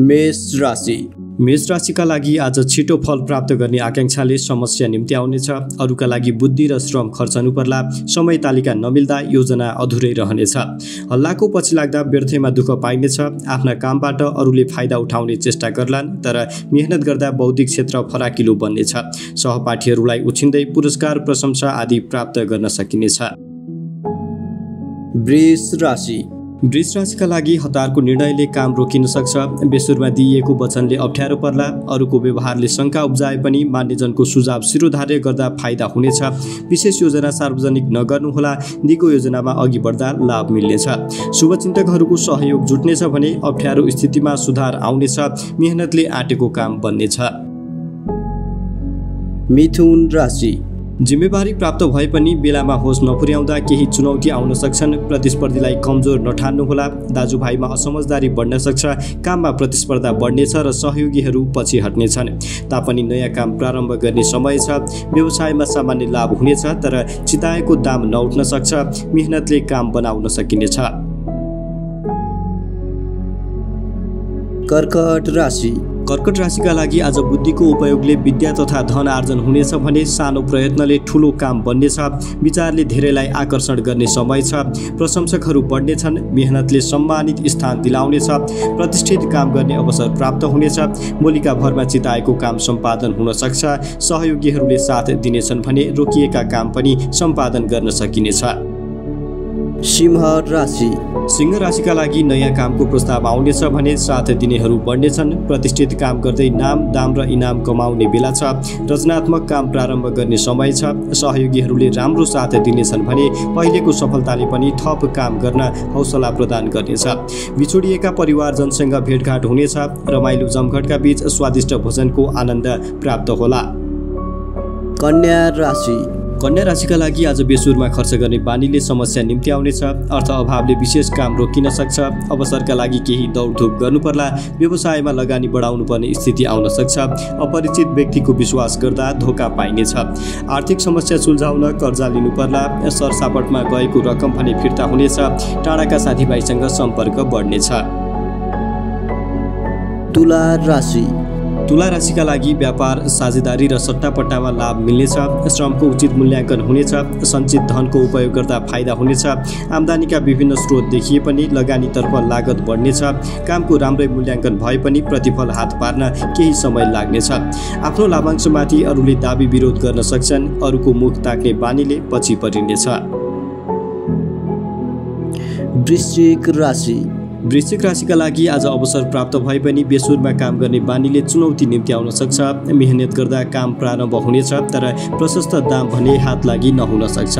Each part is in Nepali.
मेष राशि। मेष राशिका लागि आज छिटो फल प्राप्त गर्ने आकाङ्क्षाले समस्या निम्ति आउनेछ। अरूका लागि बुद्धि र श्रम खर्चनु पर्ला समय तालिका नमिल्दा योजना अधुरै रहनेछ। हल्लाको पछि लाग्दा व्यर्थमा दुःख पाइनेछ। आफ्ना कामबाट अरूले फाइदा उठाउने चेष्टा गर्लान् तर मेहनत गर्दा बौद्धिक क्षेत्र फराकिलो बन्नेछ। सहपाठीहरूलाई उछिन्दै पुरस्कार प्रशंसा आदि प्राप्त गर्न सकिनेछ। वृष राशि। वृष राशिका लागि हतारको निर्णयले काम रोकिन सक्छ। बेसुरमा दिइएको वचनले अप्ठ्यारो पर्ला। अरूको व्यवहारले शङ्का उब्जाए पनि मान्यजनको सुझाव शिरोधार्य गर्दा फाइदा हुनेछ। विशेष योजना सार्वजनिक नगर्नुहोला। दिगो योजनामा अघि बढ्दा लाभ मिल्नेछ। शुभचिन्तकहरूको सहयोग जुट्नेछ भने अप्ठ्यारो स्थितिमा सुधार आउनेछ। मेहनतले आँटेको काम बन्नेछ। मिथुन राशि जिम्मेवारी प्राप्त भए पनि बेलामा होस नपुर्याउँदा केही चुनौती आउन सक्छन्। प्रतिस्पर्धीलाई कमजोर नठान्नुहोला। दाजुभाइमा असमझदारी बढ्न सक्छ। काममा प्रतिस्पर्धा बढ्नेछ र सहयोगीहरू पछि हट्नेछन्। तापनि नयाँ काम प्रारम्भ गर्ने समय छ। व्यवसायमा सामान्य लाभ हुनेछ तर चिताएको दाम नउठ्न सक्छ। मेहनतले काम बनाउन सकिनेछ। कर्कट राशि। कर्कट राशिका लागि आज बुद्धिको उपयोगले विद्या तथा धन आर्जन हुनेछ भने सानो प्रयत्नले ठुलो काम बन्नेछ। विचारले धेरैलाई आकर्षण गर्ने समय छ। प्रशंसकहरू बढ्नेछन् मेहनतले सम्मानित स्थान दिलाउनेछ। प्रतिष्ठित काम गर्ने अवसर प्राप्त हुनेछ। भोलिका भरमा चिताएको काम सम्पादन हुन सक्छ। सहयोगीहरूले साथ दिनेछन् भने रोकिएका काम पनि सम्पादन गर्न सकिनेछ। सिंह राशि। सिंह राशिका लागि नयाँ कामको प्रस्ताव आउनेछ भने साथ दिनेहरू बढ्नेछन्। प्रतिष्ठित काम गर्दै नाम दाम र इनाम कमाउने बेला छ। रचनात्मक काम प्रारम्भ गर्ने समय छ। सहयोगीहरूले राम्रो साथ दिनेछन् भने पहिलेको सफलताले पनि थप काम गर्न हौसला प्रदान गर्नेछ। बिछोडिएका परिवारजनसँग भेटघाट हुनेछ। रमाइलो जमघटका बीच स्वादिष्ट भोजनको आनन्द प्राप्त होला। कन्या राशि। कन्या राशिका लागि आज बेसुरमा खर्च गर्ने बानीले समस्या निम्ति आउनेछ अर्थ अभावले विशेष काम रोकिन सक्छ। अवसरका लागि केही दौडधुप गर्नुपर्ला। व्यवसायमा लगानी बढाउनु पर्ने स्थिति आउन सक्छ। अपरिचित व्यक्तिको विश्वास गर्दा धोका पाइनेछ। आर्थिक समस्या सुल्झाउन कर्जा लिनुपर्ला। सरसापटमा गएको रकम भने फिर्ता हुनेछ। टाढाका साथीभाइसँग सम्पर्क बढ्नेछ। तुला राशि। तुला राशिका लागि व्यापार साझेदारी र सट्टापट्टामा लाभ मिल्नेछ। श्रमको उचित मूल्याङ्कन हुनेछ। सञ्चित धनको उपयोग गर्दा फाइदा हुनेछ। आम्दानीका विभिन्न स्रोत देखिए पनि लगानीतर्फ लागत बढ्नेछ। कामको राम्रै मूल्याङ्कन भए पनि प्रतिफल हात पार्न केही समय लाग्नेछ। आफ्नो लाभांशमाथि अरूले दाबी विरोध गर्न सक्छन्। अरूको मुख ताक्ने बानीले पछि परिनेछ। वृश्चिक राशि। वृश्चिक राशिका लागि आज अवसर प्राप्त भए पनि बेसुरमा काम गर्ने बानीले चुनौती निम्ति आउन सक्छ। मेहनत गर्दा काम प्रारम्भ हुनेछ तर प्रशस्त दाम भने हात लागि नहुन सक्छ।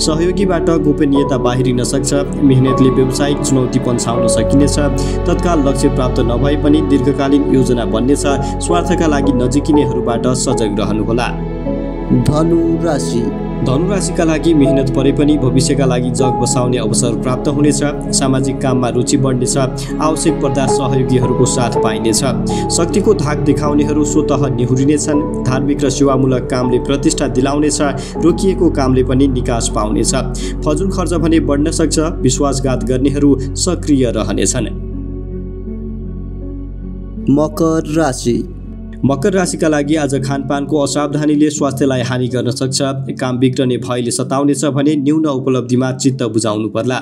सहयोगीबाट गोपनीयता बाहिरिन सक्छ। मेहनतले व्यावसायिक चुनौती पन्छाउन सकिनेछ। तत्काल लक्ष्य प्राप्त नभए पनि दीर्घकालीन योजना बन्नेछ। स्वार्थका लागि नजिकिनेहरूबाट सजग रहनुहोला। धनु राशि। धनुराशिका लागि मेहनत परे पनि भविष्यका लागि जग बसाउने अवसर प्राप्त हुनेछ सामाजिक काममा रुचि बढ्नेछ आवश्यक पर्दा सहयोगीहरूको साथ पाइनेछ। शक्तिको धाक देखाउनेहरू स्वत निहुरिनेछन् धार्मिक र सेवामूलक कामले प्रतिष्ठा दिलाउनेछ रोकिएको कामले पनि निकास पाउनेछ। फजुल खर्च भने बढ्न सक्छ विश्वासघात गर्नेहरू सक्रिय रहनेछन्। मकर राशि मकर राशिका लागि आज खानपानको असावधानीले स्वास्थ्यलाई हानि गर्न सक्छ। काम बिग्रने भयले सताउनेछ भने न्यून उपलब्धिमा चित्त बुझाउनु पर्ला।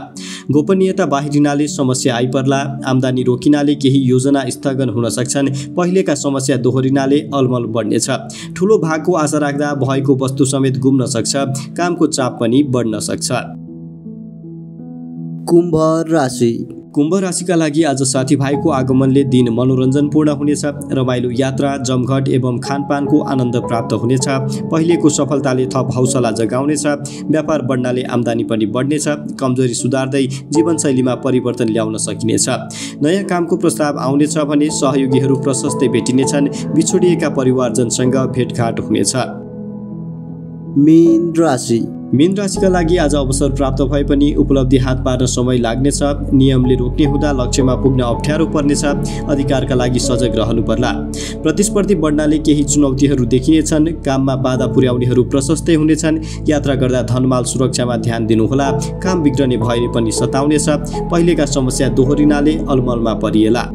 गोपनीयता बाहिरिनाले समस्या आइपर्ला। आम्दानी रोकिनाले केही योजना स्थगन हुन सक्छन्। पहिलेका समस्या दोहोरिनाले अलमल बढ्नेछ। ठुलो भागको आशा राख्दा भएको वस्तु समेत गुम्न सक्छ। कामको चाप पनि बढ्न सक्छ। कुम्भ राशि। कुम्भ राशिका लागि आज साथीभाइको आगमनले दिन मनोरञ्जनपूर्ण हुनेछ। रमाइलो यात्रा जमघट एवं खानपानको आनन्द प्राप्त हुनेछ। पहिलेको सफलताले थप हौसला जगाउनेछ। व्यापार बढ्नाले आम्दानी पनि बढ्नेछ। कमजोरी सुधार्दै जीवनशैलीमा परिवर्तन ल्याउन सकिनेछ। नयाँ कामको प्रस्ताव आउनेछ भने सहयोगीहरू प्रशस्तै भेटिनेछन्। बिछोडिएका परिवारजनसँग भेटघाट हुनेछ। मीन राशि। मीन राशिका लागि आज अवसर प्राप्त भए पनि उपलब्धि हात पार्न समय लाग्नेछ। नियमले रोक्ने हुँदा लक्ष्यमा पुग्न अप्ठ्यारो पर्नेछ। अधिकारका लागि सजग रहनु पर्ला प्रतिस्पर्धी बढ्नाले केही चुनौतीहरू देखिनेछन्। काममा बाधा पुर्याउनेहरू प्रशस्तै हुनेछन्। यात्रा गर्दा धनमाल सुरक्षामा ध्यान दिनुहोला। काम बिग्रने भए पनि सताउनेछ। पहिलेका समस्या दोहोरिनाले अलमलमा परिएला।